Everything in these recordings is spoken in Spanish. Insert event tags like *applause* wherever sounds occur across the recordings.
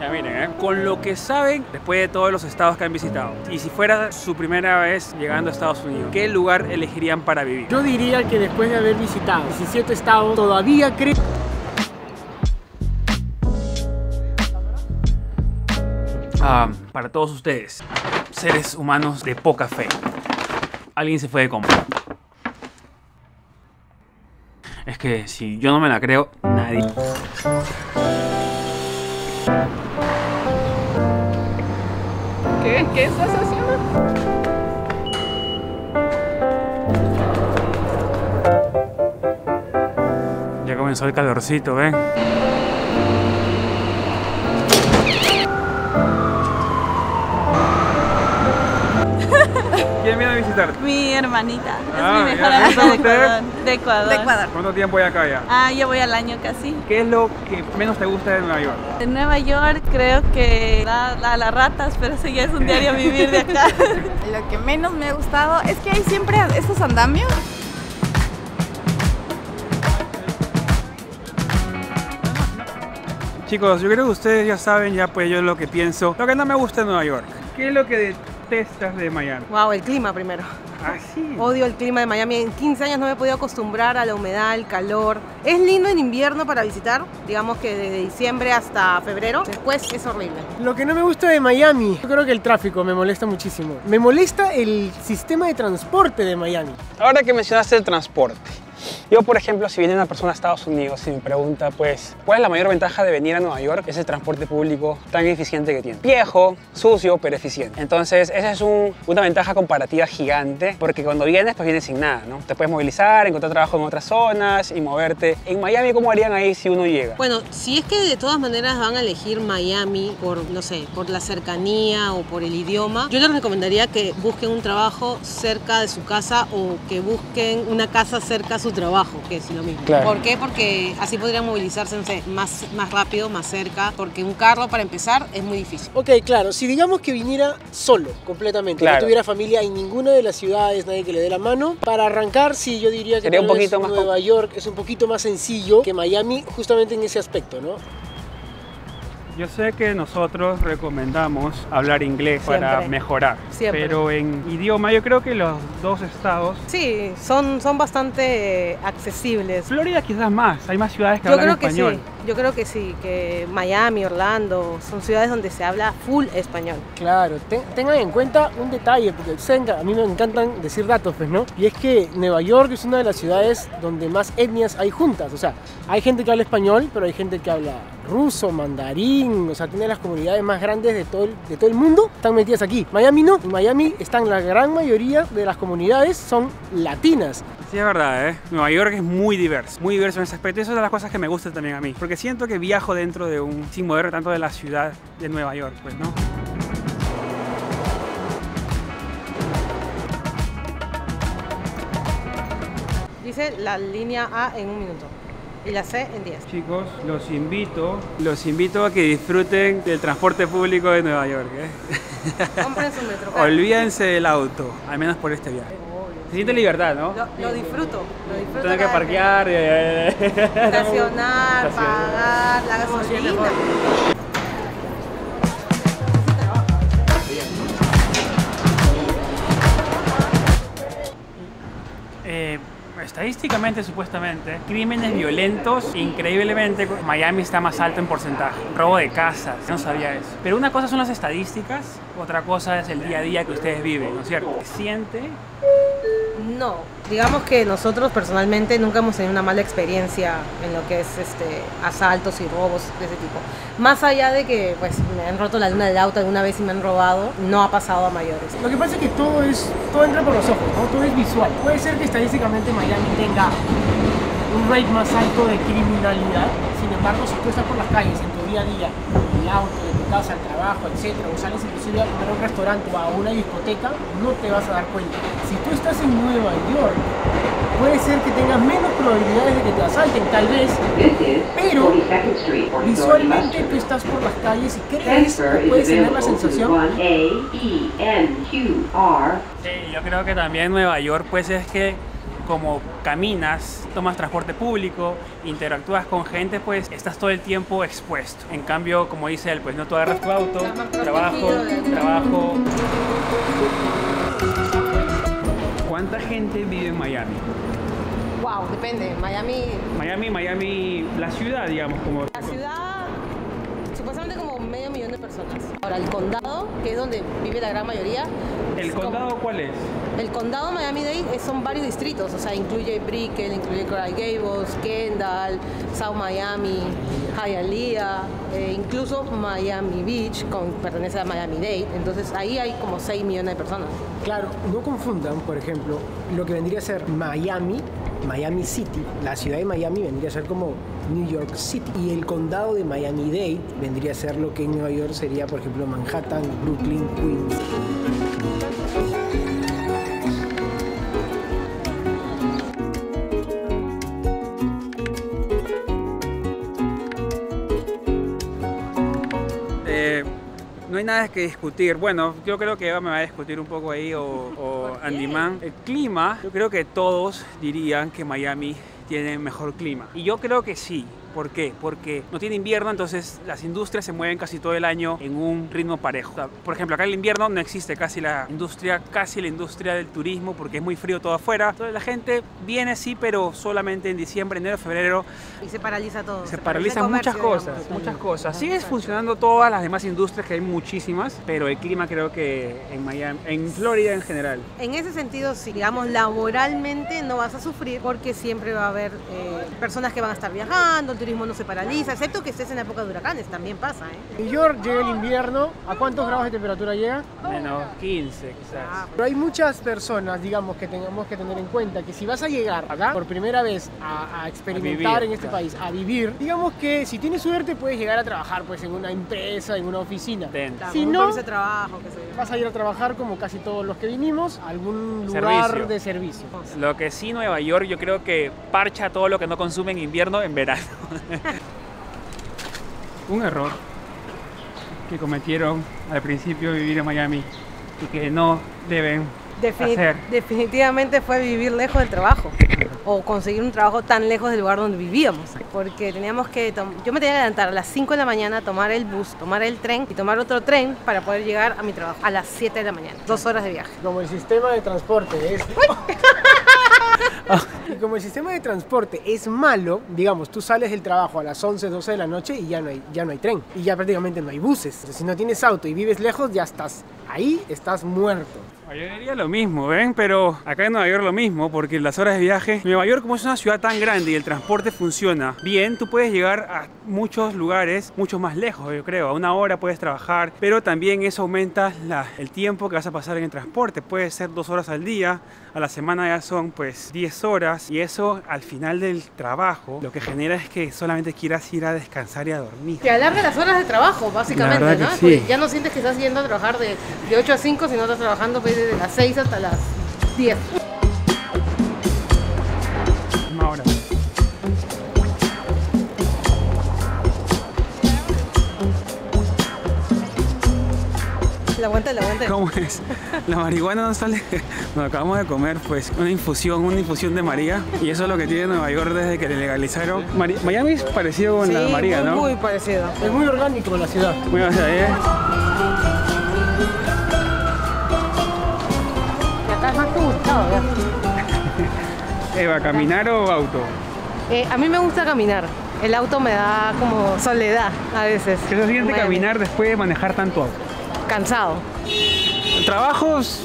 Ya miren, ¿eh? con lo que saben después de todos los estados que han visitado, y si fuera su primera vez llegando a Estados Unidos, ¿qué lugar elegirían para vivir? Yo diría que después de haber visitado 17 estados, todavía creo... Ah, para todos ustedes, seres humanos de poca fe, alguien se fue de compra. Es que si yo no me la creo, nadie. ¿Qué? ¿Qué estás haciendo? Ya comenzó el calorcito, ¿ven? ¿Quién viene a visitar? Mi hermanita, es Ah, mi mejor ya. amiga de. Ecuador. De Ecuador. De Ecuador. ¿Cuánto tiempo hay acá ya? Ah, yo voy al año casi. ¿Qué es lo que menos te gusta de Nueva York? En Nueva York creo que la, la- las ratas, pero eso ya es un diario vivir de acá. *laughs* Lo que menos me ha gustado es que hay siempre estos andamios. Chicos, yo creo que ustedes ya saben ya pues yo lo que pienso. Lo que no me gusta de Nueva York. ¿Qué es lo que detestas de Miami? Wow, el clima primero. Ah, sí. Odio el clima de Miami. En 15 años no me he podido acostumbrar a la humedad, al calor. Es lindo en invierno para visitar, digamos que desde diciembre hasta febrero. Después es horrible. Lo que no me gusta de Miami, yo creo que el tráfico me molesta muchísimo. Me molesta el sistema de transporte de Miami. Ahora que mencionaste el transporte, yo por ejemplo, si viene una persona a Estados Unidos y me pregunta, pues, ¿cuál es la mayor ventaja de venir a Nueva York? Es el transporte público tan eficiente que tiene. Viejo, sucio, pero eficiente. Entonces, esa es un- una ventaja comparativa gigante, porque cuando vienes, pues vienes sin nada, ¿no? Te puedes movilizar, encontrar trabajo en otras zonas y moverte. En Miami, ¿cómo harían ahí si uno llega? Bueno, si es que de todas maneras van a elegir Miami por, no sé, por la cercanía o por el idioma, yo les recomendaría que busquen un trabajo cerca de su casa o que busquen una casa cerca a su trabajo, que es lo mismo. Claro. ¿Por qué? Porque así podrían movilizarse, no sé, más, más rápido, más cerca, porque un carro para empezar es muy difícil. Ok, claro, si digamos que viniera solo, completamente, Claro. no tuviera familia en ninguna de las ciudades, nadie que le dé la mano, para arrancar, sí, yo diría que Sería un poquito más Nueva York es un poquito más sencillo que Miami, justamente en ese aspecto, ¿no? Yo sé que nosotros recomendamos hablar inglés para mejorar, Siempre. pero en idioma yo creo que los dos estados, Sí, son, son bastante accesibles. Florida quizás más, hay más ciudades que Yo hablan creo que español. sí, yo creo que sí, que Miami, Orlando, son ciudades donde se habla full español. Claro, ten- tengan en cuenta un detalle, porque a mí me encantan decir datos, pues, ¿no? Y es que Nueva York es una de las ciudades donde más etnias hay juntas. O sea, hay gente que habla español, pero hay gente que habla ruso, mandarín, o sea, tiene las comunidades más grandes de todo el, de todo el mundo, están metidas aquí. Miami no, en Miami están la gran mayoría de las comunidades son latinas. Sí, es verdad, ¿eh? Nueva York es muy diverso, muy diverso en ese aspecto. Eso es de las cosas que me gusta también a mí, porque siento que viajo dentro de un, sin mover tanto de la ciudad de Nueva York, pues, ¿no? Dice la línea A en un minuto y la C en 10. Chicos, los invito, los invito a que disfruten del transporte público de Nueva York, ¿eh? *laughs* Compren su metro. *laughs* Olvídense del auto, al menos por este viaje. Se siente libertad, ¿no? Lo, lo disfruto, lo disfruto. Tener que parquear, eh, Estacionar, Estacionar. pagar, la gasolina. Eh, estadísticamente, supuestamente, crímenes violentos, increíblemente, Miami está más alto en porcentaje. Robo de casas, no sabía eso. Pero una cosa son las estadísticas, otra cosa es el día a día que ustedes viven, ¿no es cierto? Siente No, digamos que nosotros personalmente nunca hemos tenido una mala experiencia en lo que es este asaltos y robos de ese tipo. Más allá de que pues me han roto la luna del auto alguna vez y me han robado, no ha pasado a mayores. Lo que pasa es que todo es todo entra por los ojos. Todo es visual. Puede ser que estadísticamente Miami tenga un rate más alto de criminalidad. Sin embargo, si tú estás por las calles en tu día a día, de tu casa al trabajo, etcétera, o sales inclusive a comer un restaurante o a una discoteca, no te vas a dar cuenta. Si tú estás en Nueva York, puede ser que tengas menos probabilidades de que te asalten, tal vez, pero visualmente tú estás por las calles y crees o puedes tener la sensación Sí, yo creo que también Nueva York, pues es que como caminas, tomas transporte público, interactúas con gente, pues estás todo el tiempo expuesto. En cambio, como dice él, pues no tú agarras tu auto, trabajo, trabajo. ¿Cuánta gente vive en Miami? Wow, depende. Miami, Miami, Miami, la ciudad, digamos, como... la ciudad, Ahora, el condado, que es donde vive la gran mayoría. ¿El como- condado cuál es? El condado Miami-Dade es- son varios distritos, o sea, incluye Brickell, incluye Coral Gables, Kendall, South Miami, Hialeah, eh, incluso Miami Beach, con, pertenece a Miami-Dade. Entonces ahí hay como 6 millones de personas. Claro, no confundan, por ejemplo, lo que vendría a ser Miami, Miami City, la ciudad de Miami vendría a ser como New York City y el condado de Miami-Dade vendría a ser lo que en Nueva York sería, por ejemplo, Manhattan, Brooklyn, Queens. No hay nada que discutir. Bueno, yo creo que Eva me va a discutir un poco ahí o, o *laughs* Man. El clima, yo creo que todos dirían que Miami tiene mejor clima. Y yo creo que sí. ¿Por qué? Porque no tiene invierno, entonces las industrias se mueven casi todo el año en un ritmo parejo. O sea, por ejemplo, acá en el invierno no existe casi la industria, casi la industria del turismo porque es muy frío todo afuera. Entonces la gente viene sí, pero solamente en diciembre, enero, febrero Y se paraliza todo. se, el paralizan muchas cosas, digamos. muchas cosas. Siguen funcionando todas las demás industrias, que hay muchísimas, pero el clima creo que en Miami, en Florida en general. En ese sentido, sí, digamos, laboralmente no vas a sufrir porque siempre va a haber eh, personas que van a estar viajando, el turismo no se paraliza, excepto que estés en la época de huracanes, también pasa, ¿eh? New York llega el invierno, ¿a cuántos grados de temperatura llega? Menos 15 quizás. Ah, Pero hay muchas personas, digamos, que tengamos que tener en cuenta que si vas a llegar acá por primera vez a, a experimentar vivir, en este claro. país, a vivir, digamos que si tienes suerte puedes llegar a trabajar pues en una empresa, en una oficina. Si no- de trabajo. Vas a ir a trabajar como casi todos los que vinimos, a algún lugar Servicio. de servicio. Lo que sí Nueva York yo creo que parcha todo lo que no consume en invierno en verano. *laughs* Un error que cometieron al principio de vivir en Miami y que no deben hacer. definitivamente fue vivir lejos del trabajo o conseguir un trabajo tan lejos del lugar donde vivíamos. Porque teníamos que, yo me tenía que levantar a las 5 de la mañana, tomar el bus, tomar el tren y tomar otro tren para poder llegar a mi trabajo a las 7 de la mañana. Dos horas de viaje. Como el sistema de transporte es... *laughs* *laughs* y como el sistema de transporte es malo, digamos, tú sales del trabajo a las 11, 12 de la noche y ya no hay, ya no hay tren. Y ya prácticamente no hay buses. Entonces, si no tienes auto y vives lejos, ya estás ahí, estás muerto. Yo diría lo mismo, ¿ven? Pero acá en Nueva York lo mismo, porque las horas de viaje, Nueva York como es una ciudad tan grande y el transporte funciona bien, tú puedes llegar a muchos lugares mucho más lejos, yo creo. A una hora puedes trabajar, pero también eso aumenta el tiempo que vas a pasar en el transporte. Puede ser dos horas al día, a la semana ya son pues 10 horas y eso al final del trabajo lo que genera es que solamente quieras ir a descansar y a dormir. Que alarga las horas de trabajo, básicamente, ¿no? sí. ya no sientes que estás yendo a trabajar de, de 8 a 5, sino estás trabajando desde las 6 hasta las 10. La la. ¿Cómo es? La marihuana no sale. Nos acabamos de comer, pues, una infusión, una infusión de María. Y eso es lo que tiene Nueva York desde que le legalizaron. Mari- Miami es parecido con la Sí, María, muy, ¿no? muy parecido. Es muy orgánico la ciudad. Muy o sea, ¿eh? Y acá es más complicado, Eva, ¿caminar o auto? Eh, a mí me gusta caminar. El auto me da como soledad a veces. ¿Qué se siente caminar después de manejar tanto auto? Cansado. Trabajos.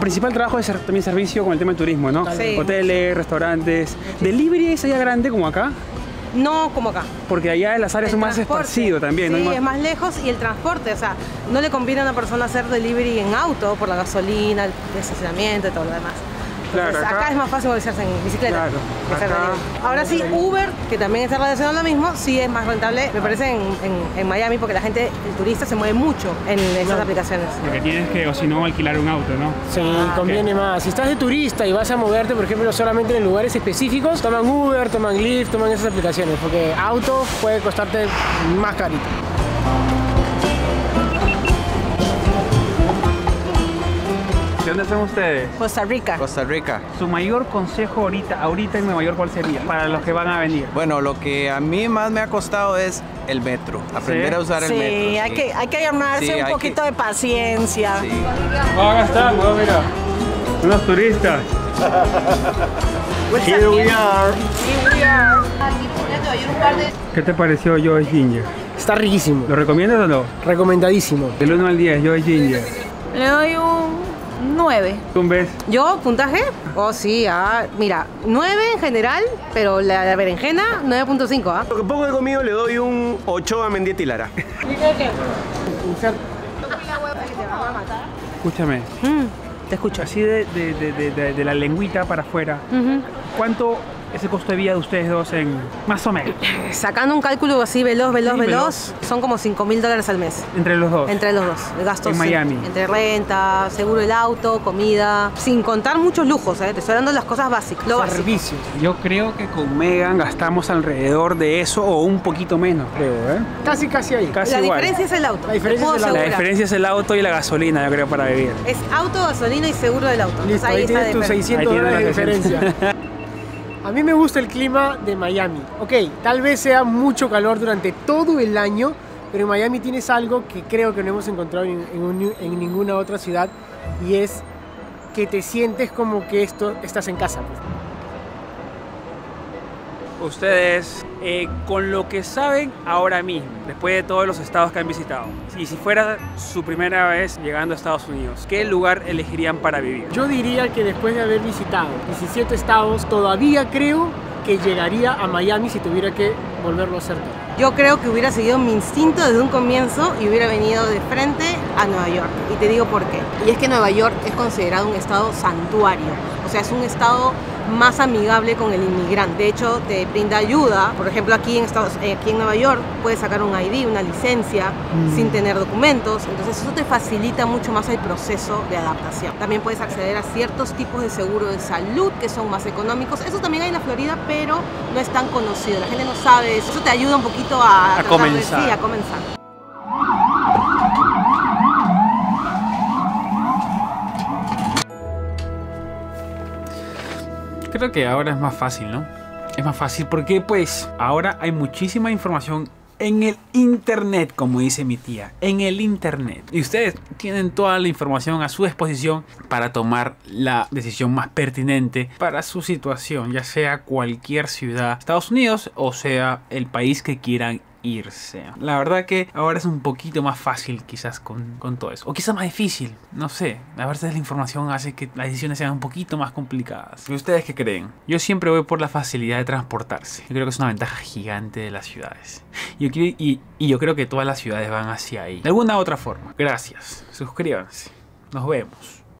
Principal trabajo es también servicio con el tema del turismo, ¿no? Sí. Hoteles, restaurantes. ¿Delivery es allá grande como acá? No como acá. Porque allá las áreas El son más esparcido también. Sí, es más lejos y el transporte, o sea, no le conviene a una persona hacer delivery en auto por la gasolina, el estacionamiento y todo lo demás. Entonces, acá- acá, es más fácil movilizarse en bicicleta Claro, que acá-. Ahora sí, Uber, que también está relacionado a lo mismo, sí es más rentable, me parece, en, en- en Miami, porque la gente, el turista se mueve mucho en esas aplicaciones. Porque tienes que, o si no, alquilar un auto, ¿no? Sí, conviene más. Si estás de turista y vas a moverte, por ejemplo, solamente en lugares específicos, toman Uber, toman Lyft, toman esas aplicaciones, porque auto puede costarte más carito. Yo dónde son ustedes? Costa Rica. Costa Rica. Su mayor consejo ahorita, ahorita en Nueva York, ¿cuál sería? Para los que van a venir. Bueno, lo que a mí más me ha costado es el metro. Aprender Sí. a usar el Sí, metro. hay, que, hay que llamarse Sí, un hay poquito que- de paciencia. Sí. Acá estamos, mira. Unos turistas. Here we are. ¿Qué te pareció Joe Ginger? Está riquísimo. ¿Lo recomiendas o no? Recomendadísimo. Del 1 al 10, Joe Ginger. Le doy un 9. ¿Tú un ves? ¿Yo, puntaje? Oh, sí, ah, mira, 9 en general, pero la, la berenjena, 9.5, ¿ah? Lo que poco he comido le doy un 8 a Mendieta y Lara. Escúchame. Mm, te escucho. Así de, de, de, de- de- de la lengüita para afuera. Ujú. ¿Cuánto es el costo de vida de ustedes dos en más o menos? *laughs* Sacando un cálculo así veloz, veloz, Sí, veloz, son como 5 mil dólares al mes. Entre los dos. Entre los dos, de gastos En Miami. entre renta, seguro del auto, comida, sin contar muchos lujos, ¿eh? te estoy dando las cosas básicas. Lo básico. Servicios. Yo creo que con Megan gastamos alrededor de eso o un poquito menos, creo, ¿eh? Casi, casi ahí. Casi La igual. diferencia es el auto. La diferencia es el auto. La asegurar. diferencia es el auto y la gasolina, yo creo, para vivir. Es auto, gasolina y seguro del auto. Entonces, Listo, ahí, tienes de tus diferencia. 600 Ahí tienes dólares de las 600. diferencia. *laughs* A mí me gusta el clima de Miami. Ok, tal vez sea mucho calor durante todo el año, pero en Miami tienes algo que creo que no hemos encontrado en, en un- en ninguna otra ciudad y es que te sientes como que esto estás en casa. pues. Ustedes, eh, con lo que saben ahora mismo, después de todos los estados que han visitado, y si fuera su primera vez llegando a Estados Unidos, ¿qué lugar elegirían para vivir? Yo diría que después de haber visitado 17 estados, todavía creo que llegaría a Miami si tuviera que volverlo a hacer todo. Yo creo que hubiera seguido mi instinto desde un comienzo y hubiera venido de frente a Nueva York. Y te digo por qué. Y es que Nueva York es considerado un estado santuario. O sea, es un estado más amigable con el inmigrante. De hecho, te brinda ayuda. Por ejemplo, aquí en, Estados, eh, aquí en Nueva York puedes sacar un ID, una licencia, sin tener documentos. Entonces eso te facilita mucho más el proceso de adaptación. También puedes acceder a ciertos tipos de seguro de salud que son más económicos. Eso también hay en la Florida, pero no es tan conocido. La gente no sabe eso. Eso te ayuda un poquito a, A de- sí, a comenzar. Creo que ahora es más fácil, ¿no? Es más fácil porque pues ahora hay muchísima información en el internet, como dice mi tía, en el internet. Y ustedes tienen toda la información a su disposición para tomar la decisión más pertinente para su situación, ya sea cualquier ciudad, Estados Unidos o sea el país que quieran irse. La verdad que ahora es un poquito más fácil quizás con, con todo eso. O quizás más difícil, no sé. A veces la información hace que las decisiones sean un poquito más complicadas. ¿Y ustedes qué creen? Yo siempre voy por la facilidad de transportarse. Yo creo que es una ventaja gigante de las ciudades. Yo quiero- y, y yo creo que todas las ciudades van hacia ahí. De alguna u otra forma. Gracias. Suscríbanse. Nos vemos.